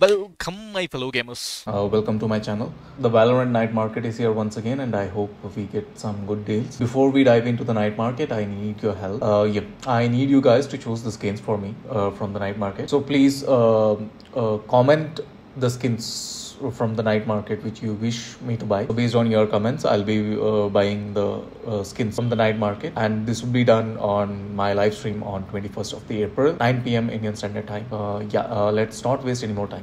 Welcome, my fellow gamers. Uh, welcome to my channel. The Valorant night market is here once again, and I hope we get some good deals. Before we dive into the night market, I need your help. Uh, yep, I need you guys to choose the skins for me uh, from the night market. So please uh, uh, comment the skins from the night market which you wish me to buy. So based on your comments, I'll be uh, buying the uh, skins from the night market, and this will be done on my live stream on 21st of the April, 9 p.m. Indian Standard Time. Uh, yeah, uh, let's not waste any more time.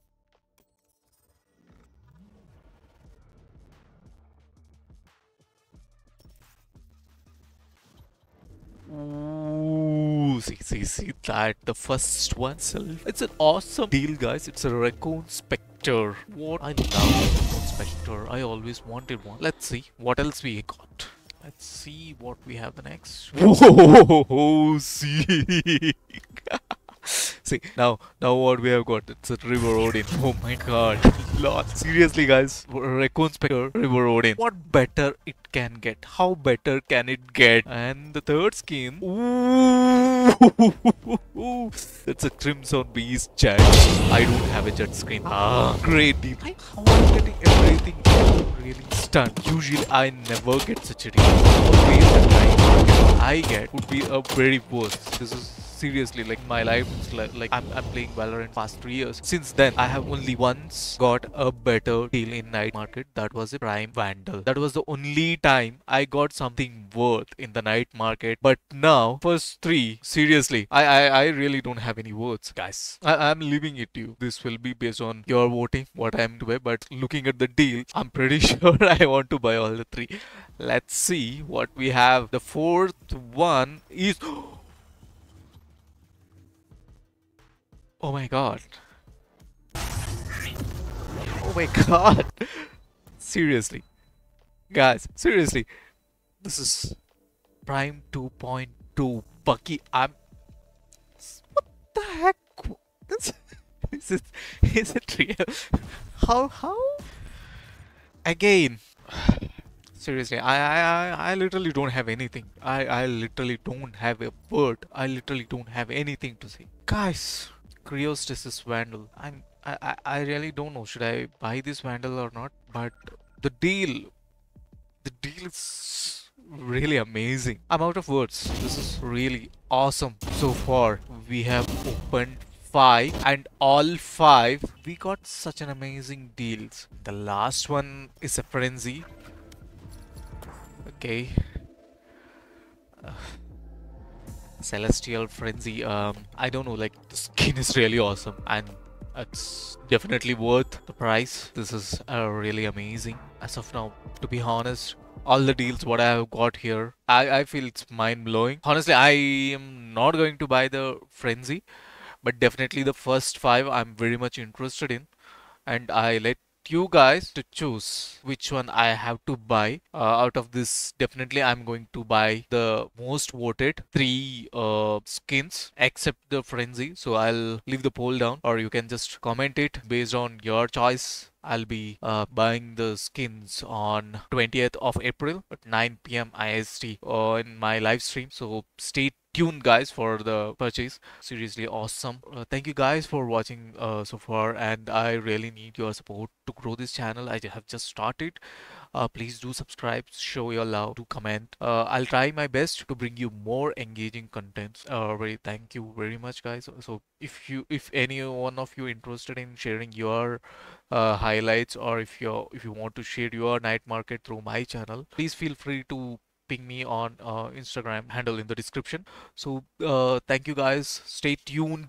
See, see, see that the first one self. It's an awesome deal, guys. It's a Recon Spectre. What I love Spectre. I always wanted one. Let's see what else we got. Let's see what we have the next. Whoa, see. See now, now what we have got? It's a Reaver Odin. Oh my God, Lord! Seriously, guys, Recon Spectre, Reaver Odin. What better it can get? How better can it get? And the third skin. Ooh, it's a Crimson Beast jet. I don't have a jet skin. Ah, great deal. How I'm getting everything really stunned. Usually, I never get such a deal. I get would be a very worst. This is seriously like my life like, like I'm, I'm playing valorant past three years. Since then i have only once got a better deal in night market. That was a prime vandal. That was the only time i got something worth in the night market. But now first three seriously i i, I really don't have any words guys. I, i'm leaving it to you. This will be based on your voting what i'm buy but looking at the deal i'm pretty sure i want to buy all the three. Let's see what we have. The fourth one is Oh my god. Oh my god. seriously. Guys, seriously. This is Prime 2.2 Bucky. I'm. What the heck? Is, it, is it real? How? How? Again. Seriously, I, I, I, I literally don't have anything. I, I literally don't have a word. I literally don't have anything to say. Guys, Cryostasis Vandal. I'm I, I really don't know should I buy this Vandal or not but the deal the deal is really amazing. I'm out of words. This is really awesome. So far we have opened five and all five we got such an amazing deals. The last one is a frenzy. Okay. Uh, Celestial Frenzy. Um, I don't know, like the skin is really awesome and it's definitely worth the price. This is uh, really amazing. As of now, to be honest, all the deals what I have got here, I, I feel it's mind blowing. Honestly, I am not going to buy the Frenzy, but definitely the first five I'm very much interested in and I let you guys to choose which one I have to buy. Uh, out of this, definitely I'm going to buy the most voted three uh, skins except the frenzy. So I'll leave the poll down or you can just comment it based on your choice. I'll be uh, buying the skins on 20th of April at 9 p.m. IST uh, in my live stream. So stay tuned guys for the purchase. Seriously awesome. Uh, thank you guys for watching uh, so far and i really need your support to grow this channel. I have just started. Uh, please do subscribe show your love do comment. Uh, i'll try my best to bring you more engaging contents. Uh, very thank you very much guys. So if you if any one of you interested in sharing your uh, highlights or if you if you want to share your night market through my channel please feel free to ping me on uh, Instagram handle in the description. So uh, thank you guys. Stay tuned.